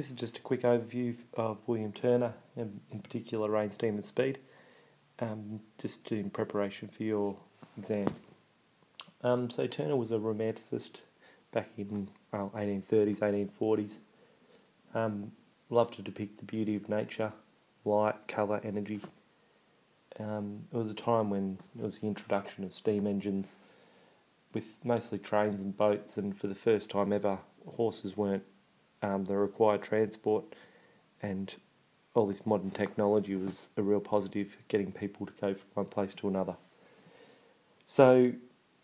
This is just a quick overview of William Turner, and in particular Rain, Steam and Speed, um, just in preparation for your exam. Um, so Turner was a romanticist back in well, 1830s, 1840s. Um, loved to depict the beauty of nature, light, colour, energy. Um, it was a time when it was the introduction of steam engines with mostly trains and boats, and for the first time ever, horses weren't um, the required transport, and all this modern technology was a real positive, getting people to go from one place to another. So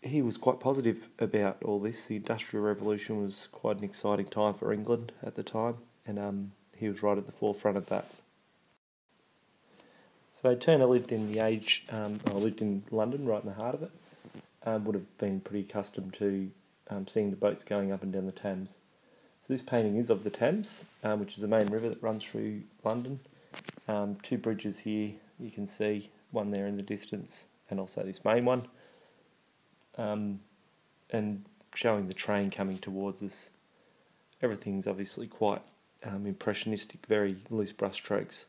he was quite positive about all this. The Industrial Revolution was quite an exciting time for England at the time, and um, he was right at the forefront of that. So Turner lived in the age, um, I lived in London, right in the heart of it. Um, would have been pretty accustomed to um, seeing the boats going up and down the Thames. So this painting is of the Thames, um, which is the main river that runs through London. Um, two bridges here, you can see one there in the distance, and also this main one. Um, and showing the train coming towards us. Everything's obviously quite um, impressionistic, very loose brushstrokes.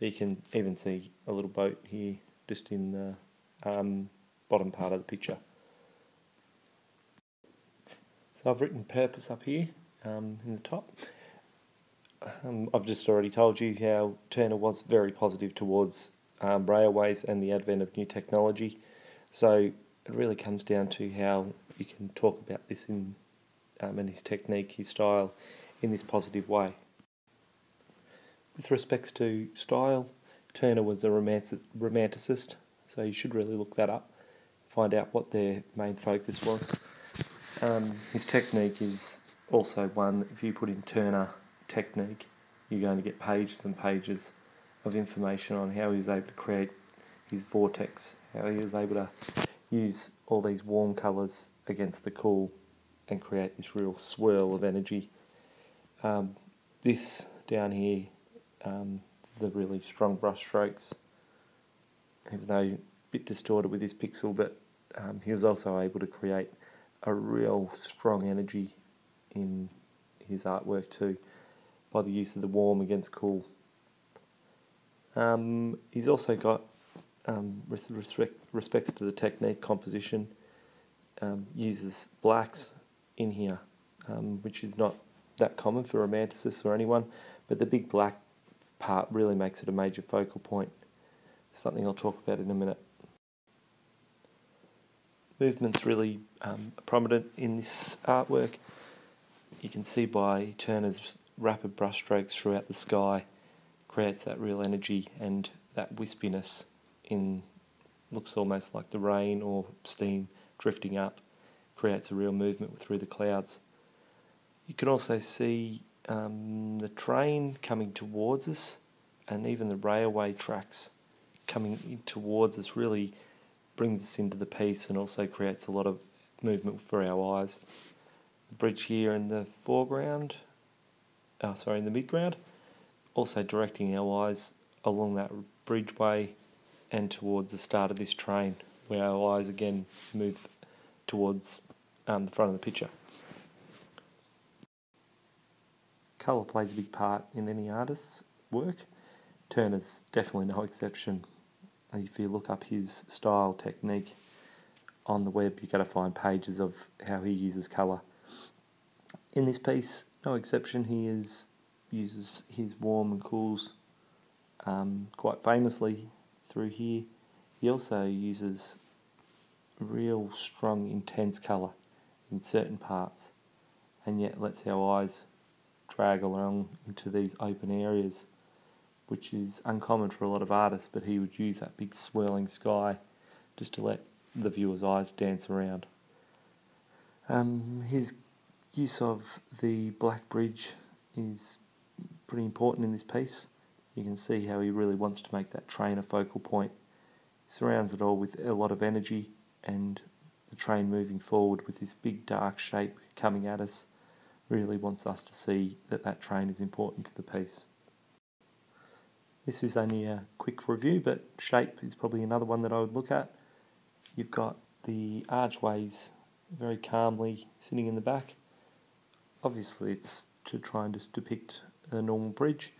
But you can even see a little boat here, just in the um, bottom part of the picture. So I've written purpose up here um, in the top. Um, I've just already told you how Turner was very positive towards um, railways and the advent of new technology. So it really comes down to how you can talk about this in um, and his technique, his style, in this positive way. With respects to style, Turner was a romanticist, so you should really look that up, find out what their main focus was. Um, his technique is also one if you put in Turner technique, you're going to get pages and pages of information on how he was able to create his vortex, how he was able to use all these warm colours against the cool and create this real swirl of energy. Um, this down here, um, the really strong brush strokes, even though a bit distorted with this pixel, but um, he was also able to create a real strong energy in his artwork too by the use of the warm against cool. Um, he's also got, um, with respect, respects to the technique composition, um, uses blacks in here, um, which is not that common for romanticists or anyone, but the big black part really makes it a major focal point. Something I'll talk about in a minute. Movement's really um, prominent in this artwork you can see by Turner's rapid brushstrokes throughout the sky creates that real energy and that wispiness in looks almost like the rain or steam drifting up creates a real movement through the clouds. You can also see um, the train coming towards us and even the railway tracks coming towards us really brings us into the piece and also creates a lot of movement for our eyes bridge here in the foreground, oh, sorry, in the midground. Also directing our eyes along that bridgeway and towards the start of this train, where our eyes again move towards um, the front of the picture. Colour plays a big part in any artist's work. Turner's definitely no exception. If you look up his style, technique on the web, you're going to find pages of how he uses colour. In this piece, no exception, he is uses his warm and cools um, quite famously through here. He also uses real strong intense colour in certain parts and yet lets our eyes drag along into these open areas which is uncommon for a lot of artists but he would use that big swirling sky just to let the viewer's eyes dance around. Um, his use of the black bridge is pretty important in this piece. You can see how he really wants to make that train a focal point. He surrounds it all with a lot of energy and the train moving forward with this big dark shape coming at us really wants us to see that that train is important to the piece. This is only a quick review, but shape is probably another one that I would look at. You've got the archways very calmly sitting in the back obviously it's to try and just depict a normal bridge,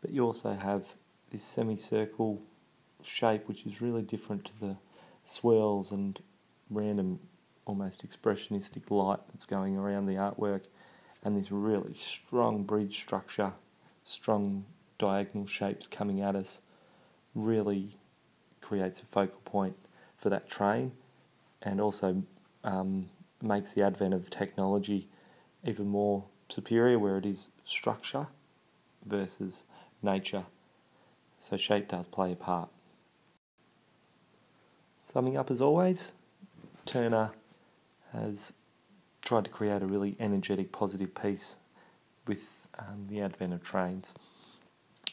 but you also have this semicircle shape which is really different to the swirls and random almost expressionistic light that's going around the artwork and this really strong bridge structure, strong diagonal shapes coming at us really creates a focal point for that train and also um, makes the advent of technology even more superior where it is structure versus nature. So shape does play a part. Summing up as always, Turner has tried to create a really energetic, positive piece with um, the advent of trains.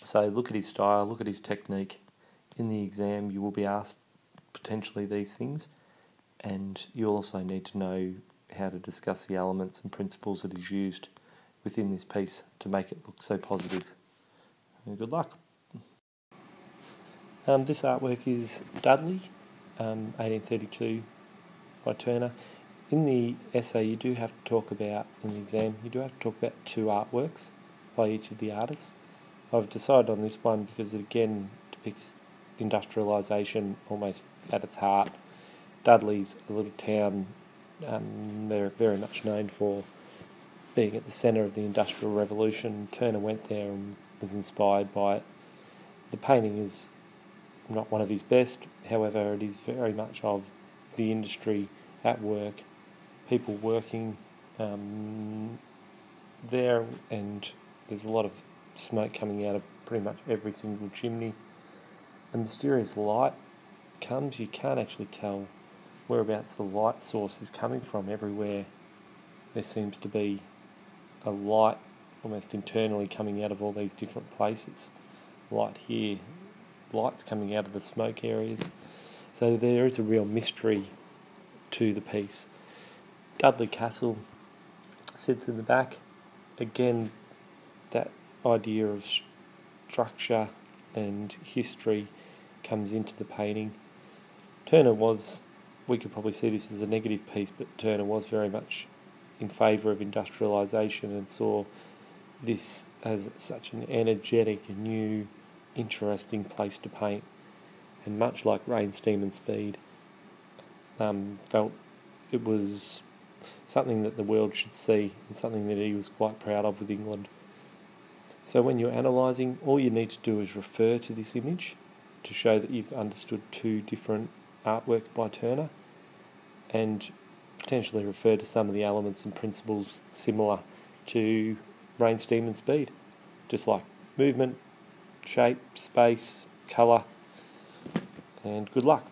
So look at his style, look at his technique. In the exam, you will be asked potentially these things, and you also need to know how to discuss the elements and principles that is used within this piece to make it look so positive. And good luck. Um, this artwork is Dudley, um, 1832 by Turner. In the essay, you do have to talk about, in the exam, you do have to talk about two artworks by each of the artists. I've decided on this one because it again depicts industrialisation almost at its heart. Dudley's a little town um, they're very much known for being at the centre of the Industrial Revolution. Turner went there and was inspired by it. The painting is not one of his best, however, it is very much of the industry at work, people working um, there, and there's a lot of smoke coming out of pretty much every single chimney. A mysterious light comes, you can't actually tell whereabouts the light source is coming from everywhere. There seems to be a light almost internally coming out of all these different places. Light here, lights coming out of the smoke areas. So there is a real mystery to the piece. Dudley Castle sits in the back. Again, that idea of structure and history comes into the painting. Turner was we could probably see this as a negative piece, but Turner was very much in favour of industrialisation and saw this as such an energetic, new, interesting place to paint. And much like Rain, Steam and Speed, um, felt it was something that the world should see and something that he was quite proud of with England. So when you're analysing, all you need to do is refer to this image to show that you've understood two different artwork by Turner and potentially refer to some of the elements and principles similar to rain, steam, and speed, just like movement, shape, space, colour, and good luck.